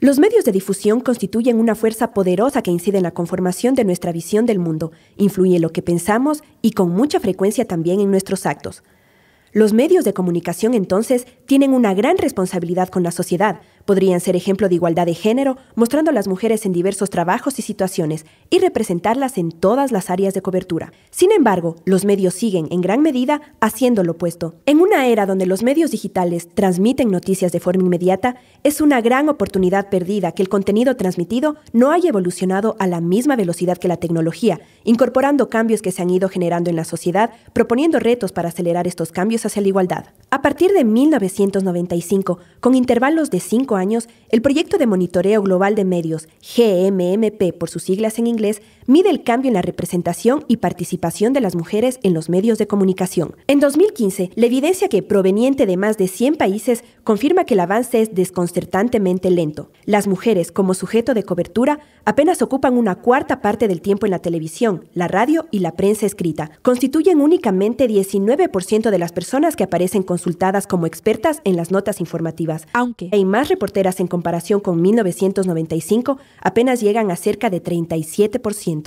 Los medios de difusión constituyen una fuerza poderosa que incide en la conformación de nuestra visión del mundo, influye en lo que pensamos y con mucha frecuencia también en nuestros actos. Los medios de comunicación entonces tienen una gran responsabilidad con la sociedad. Podrían ser ejemplo de igualdad de género, mostrando a las mujeres en diversos trabajos y situaciones y representarlas en todas las áreas de cobertura. Sin embargo, los medios siguen en gran medida haciendo lo opuesto. En una era donde los medios digitales transmiten noticias de forma inmediata, es una gran oportunidad perdida que el contenido transmitido no haya evolucionado a la misma velocidad que la tecnología, incorporando cambios que se han ido generando en la sociedad, proponiendo retos para acelerar estos cambios hacia la igualdad. A partir de 1995, con intervalos de cinco años, el proyecto de monitoreo global de medios, GMMP por sus siglas en inglés, mide el cambio en la representación y participación de las mujeres en los medios de comunicación. En 2015, la evidencia que proveniente de más de 100 países confirma que el avance es desconcertantemente lento. Las mujeres, como sujeto de cobertura, apenas ocupan una cuarta parte del tiempo en la televisión, la radio y la prensa escrita. Constituyen únicamente 19% de las personas que aparecen consultadas como expertas en las notas informativas, aunque hay más reporteras en comparación con 1995, apenas llegan a cerca de 37%.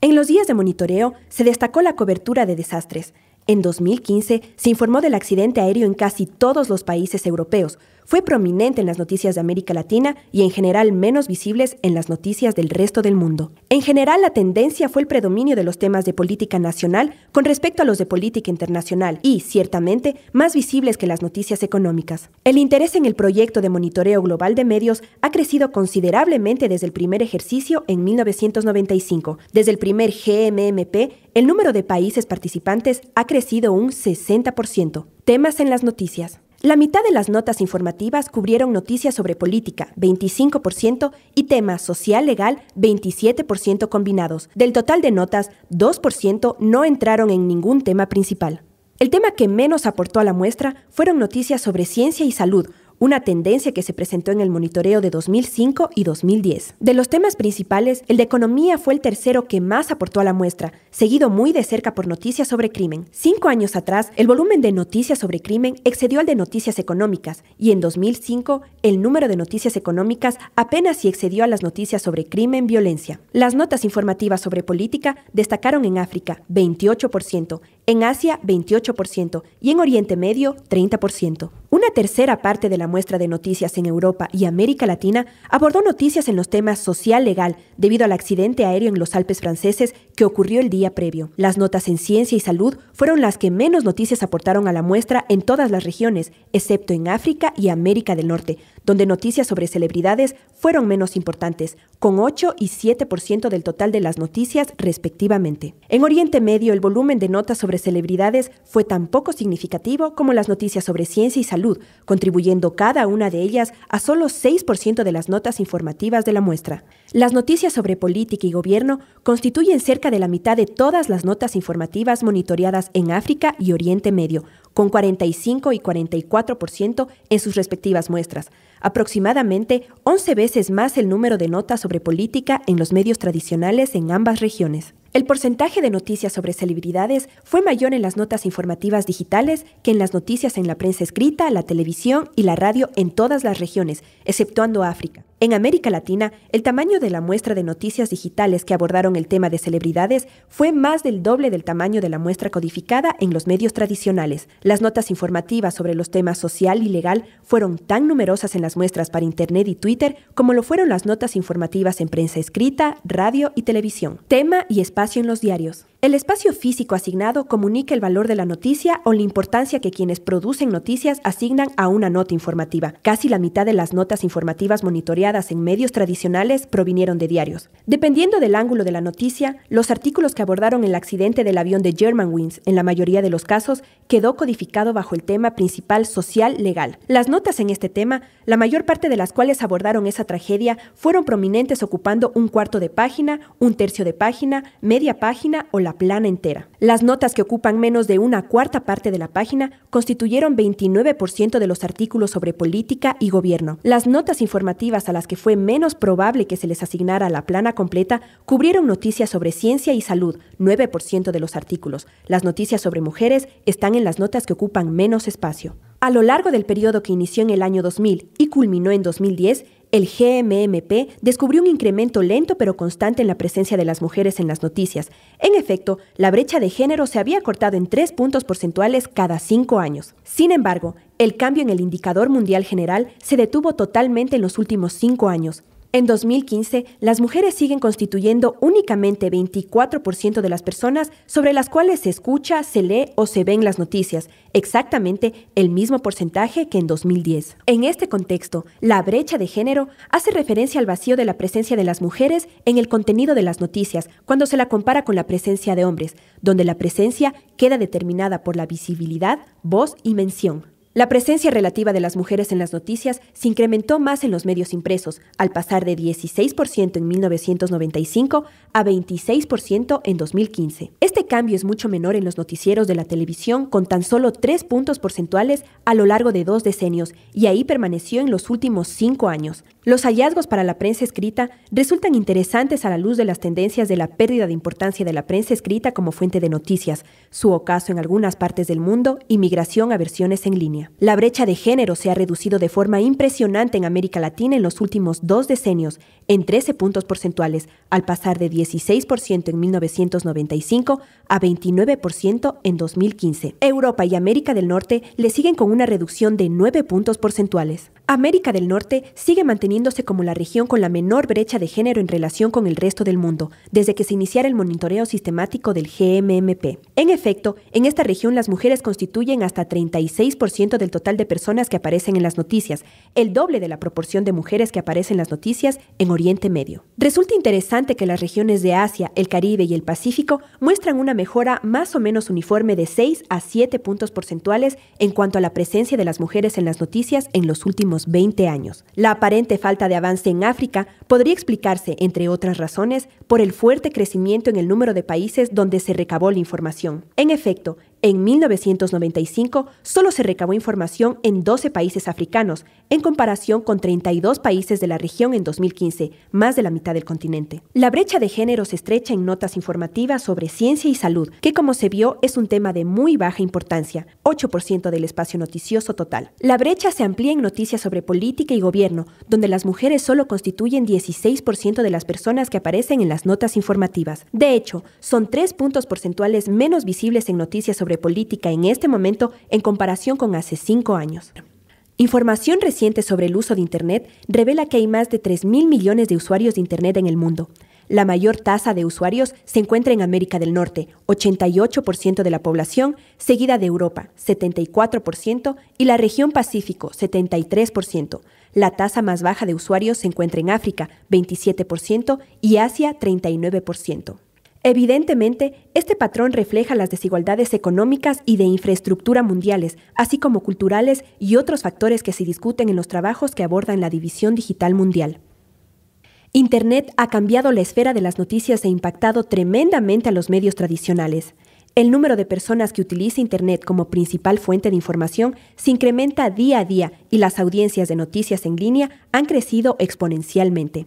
En los días de monitoreo se destacó la cobertura de desastres. En 2015 se informó del accidente aéreo en casi todos los países europeos, fue prominente en las noticias de América Latina y en general menos visibles en las noticias del resto del mundo. En general, la tendencia fue el predominio de los temas de política nacional con respecto a los de política internacional y, ciertamente, más visibles que las noticias económicas. El interés en el proyecto de monitoreo global de medios ha crecido considerablemente desde el primer ejercicio en 1995. Desde el primer GMMP, el número de países participantes ha crecido un 60%. Temas en las noticias. La mitad de las notas informativas cubrieron noticias sobre política, 25%, y temas social legal, 27% combinados. Del total de notas, 2% no entraron en ningún tema principal. El tema que menos aportó a la muestra fueron noticias sobre ciencia y salud, una tendencia que se presentó en el monitoreo de 2005 y 2010. De los temas principales, el de economía fue el tercero que más aportó a la muestra, seguido muy de cerca por noticias sobre crimen. Cinco años atrás, el volumen de noticias sobre crimen excedió al de noticias económicas, y en 2005, el número de noticias económicas apenas si excedió a las noticias sobre crimen violencia. Las notas informativas sobre política destacaron en África, 28%, en Asia 28% y en Oriente Medio 30%. Una tercera parte de la muestra de noticias en Europa y América Latina abordó noticias en los temas social legal debido al accidente aéreo en los Alpes franceses que ocurrió el día previo. Las notas en ciencia y salud fueron las que menos noticias aportaron a la muestra en todas las regiones, excepto en África y América del Norte, donde noticias sobre celebridades fueron menos importantes, con 8 y 7% del total de las noticias respectivamente. En Oriente Medio, el volumen de notas sobre celebridades fue tan poco significativo como las noticias sobre ciencia y salud, contribuyendo cada una de ellas a solo 6% de las notas informativas de la muestra. Las noticias sobre política y gobierno constituyen cerca de la mitad de todas las notas informativas monitoreadas en África y Oriente Medio, con 45 y 44% en sus respectivas muestras, aproximadamente 11 veces más el número de notas sobre política en los medios tradicionales en ambas regiones. El porcentaje de noticias sobre celebridades fue mayor en las notas informativas digitales que en las noticias en la prensa escrita, la televisión y la radio en todas las regiones, exceptuando África. En América Latina, el tamaño de la muestra de noticias digitales que abordaron el tema de celebridades fue más del doble del tamaño de la muestra codificada en los medios tradicionales. Las notas informativas sobre los temas social y legal fueron tan numerosas en las muestras para Internet y Twitter como lo fueron las notas informativas en prensa escrita, radio y televisión. Tema y espacio en los diarios. El espacio físico asignado comunica el valor de la noticia o la importancia que quienes producen noticias asignan a una nota informativa. Casi la mitad de las notas informativas monitoreadas en medios tradicionales provinieron de diarios. Dependiendo del ángulo de la noticia, los artículos que abordaron el accidente del avión de Germanwings, en la mayoría de los casos, quedó codificado bajo el tema principal social legal. Las notas en este tema, la mayor parte de las cuales abordaron esa tragedia, fueron prominentes ocupando un cuarto de página, un tercio de página, media página o la plana entera. Las notas que ocupan menos de una cuarta parte de la página constituyeron 29% de los artículos sobre política y gobierno. Las notas informativas a las que fue menos probable que se les asignara la plana completa cubrieron noticias sobre ciencia y salud, 9% de los artículos. Las noticias sobre mujeres están en las notas que ocupan menos espacio. A lo largo del periodo que inició en el año 2000 y culminó en 2010, el GMMP descubrió un incremento lento pero constante en la presencia de las mujeres en las noticias. En efecto, la brecha de género se había cortado en tres puntos porcentuales cada cinco años. Sin embargo, el cambio en el indicador mundial general se detuvo totalmente en los últimos cinco años. En 2015, las mujeres siguen constituyendo únicamente 24% de las personas sobre las cuales se escucha, se lee o se ven las noticias, exactamente el mismo porcentaje que en 2010. En este contexto, la brecha de género hace referencia al vacío de la presencia de las mujeres en el contenido de las noticias cuando se la compara con la presencia de hombres, donde la presencia queda determinada por la visibilidad, voz y mención. La presencia relativa de las mujeres en las noticias se incrementó más en los medios impresos, al pasar de 16% en 1995 a 26% en 2015. Este cambio es mucho menor en los noticieros de la televisión, con tan solo 3 puntos porcentuales a lo largo de dos decenios, y ahí permaneció en los últimos cinco años. Los hallazgos para la prensa escrita resultan interesantes a la luz de las tendencias de la pérdida de importancia de la prensa escrita como fuente de noticias, su ocaso en algunas partes del mundo y migración a versiones en línea. La brecha de género se ha reducido de forma impresionante en América Latina en los últimos dos decenios, en 13 puntos porcentuales, al pasar de 16% en 1995 a 29% en 2015. Europa y América del Norte le siguen con una reducción de 9 puntos porcentuales. América del Norte sigue manteniéndose como la región con la menor brecha de género en relación con el resto del mundo, desde que se iniciara el monitoreo sistemático del GMMP. En efecto, en esta región las mujeres constituyen hasta 36% del total de personas que aparecen en las noticias, el doble de la proporción de mujeres que aparecen en las noticias en Oriente Medio. Resulta interesante que las regiones de Asia, el Caribe y el Pacífico muestran una mejora más o menos uniforme de 6 a 7 puntos porcentuales en cuanto a la presencia de las mujeres en las noticias en los últimos 20 años. La aparente falta de avance en África podría explicarse, entre otras razones, por el fuerte crecimiento en el número de países donde se recabó la información. En efecto, en 1995 solo se recabó información en 12 países africanos, en comparación con 32 países de la región en 2015, más de la mitad del continente. La brecha de género se estrecha en notas informativas sobre ciencia y salud, que como se vio es un tema de muy baja importancia, 8% del espacio noticioso total. La brecha se amplía en noticias sobre política y gobierno, donde las mujeres solo constituyen 16% de las personas que aparecen en las notas informativas. De hecho, son tres puntos porcentuales menos visibles en noticias política en este momento en comparación con hace cinco años. Información reciente sobre el uso de Internet revela que hay más de 3.000 millones de usuarios de Internet en el mundo. La mayor tasa de usuarios se encuentra en América del Norte, 88% de la población, seguida de Europa, 74%, y la región Pacífico, 73%. La tasa más baja de usuarios se encuentra en África, 27%, y Asia, 39%. Evidentemente, este patrón refleja las desigualdades económicas y de infraestructura mundiales, así como culturales y otros factores que se discuten en los trabajos que abordan la división digital mundial. Internet ha cambiado la esfera de las noticias e impactado tremendamente a los medios tradicionales. El número de personas que utiliza Internet como principal fuente de información se incrementa día a día y las audiencias de noticias en línea han crecido exponencialmente.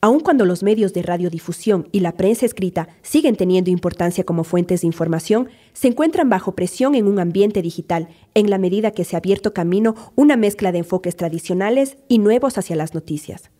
Aun cuando los medios de radiodifusión y la prensa escrita siguen teniendo importancia como fuentes de información, se encuentran bajo presión en un ambiente digital, en la medida que se ha abierto camino una mezcla de enfoques tradicionales y nuevos hacia las noticias.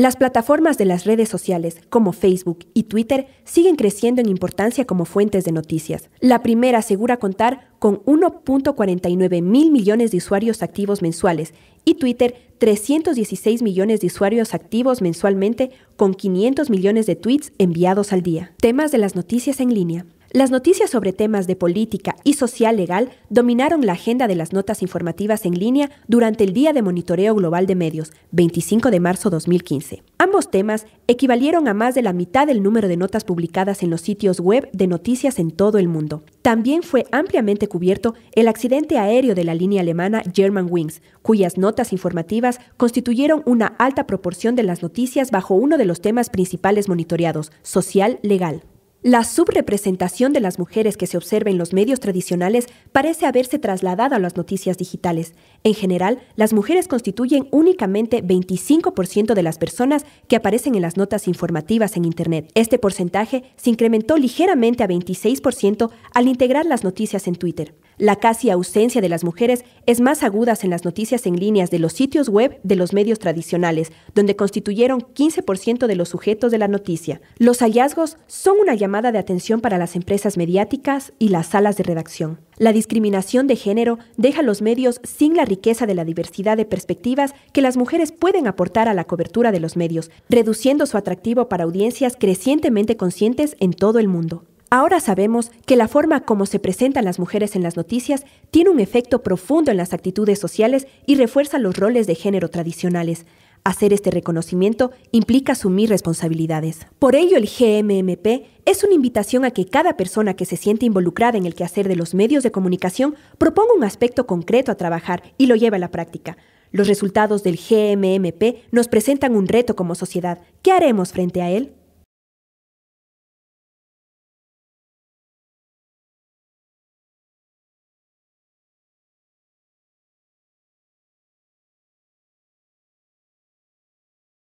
Las plataformas de las redes sociales, como Facebook y Twitter, siguen creciendo en importancia como fuentes de noticias. La primera asegura contar con 1.49 mil millones de usuarios activos mensuales y Twitter 316 millones de usuarios activos mensualmente con 500 millones de tweets enviados al día. Temas de las noticias en línea. Las noticias sobre temas de política y social legal dominaron la agenda de las notas informativas en línea durante el Día de Monitoreo Global de Medios, 25 de marzo 2015. Ambos temas equivalieron a más de la mitad del número de notas publicadas en los sitios web de noticias en todo el mundo. También fue ampliamente cubierto el accidente aéreo de la línea alemana Germanwings, cuyas notas informativas constituyeron una alta proporción de las noticias bajo uno de los temas principales monitoreados, social legal. La subrepresentación de las mujeres que se observa en los medios tradicionales parece haberse trasladado a las noticias digitales. En general, las mujeres constituyen únicamente 25% de las personas que aparecen en las notas informativas en Internet. Este porcentaje se incrementó ligeramente a 26% al integrar las noticias en Twitter. La casi ausencia de las mujeres es más aguda en las noticias en líneas de los sitios web de los medios tradicionales, donde constituyeron 15% de los sujetos de la noticia. Los hallazgos son una llamada de atención para las empresas mediáticas y las salas de redacción. La discriminación de género deja a los medios sin la riqueza de la diversidad de perspectivas que las mujeres pueden aportar a la cobertura de los medios, reduciendo su atractivo para audiencias crecientemente conscientes en todo el mundo. Ahora sabemos que la forma como se presentan las mujeres en las noticias tiene un efecto profundo en las actitudes sociales y refuerza los roles de género tradicionales. Hacer este reconocimiento implica asumir responsabilidades. Por ello, el GMMP es una invitación a que cada persona que se siente involucrada en el quehacer de los medios de comunicación proponga un aspecto concreto a trabajar y lo lleve a la práctica. Los resultados del GMMP nos presentan un reto como sociedad. ¿Qué haremos frente a él?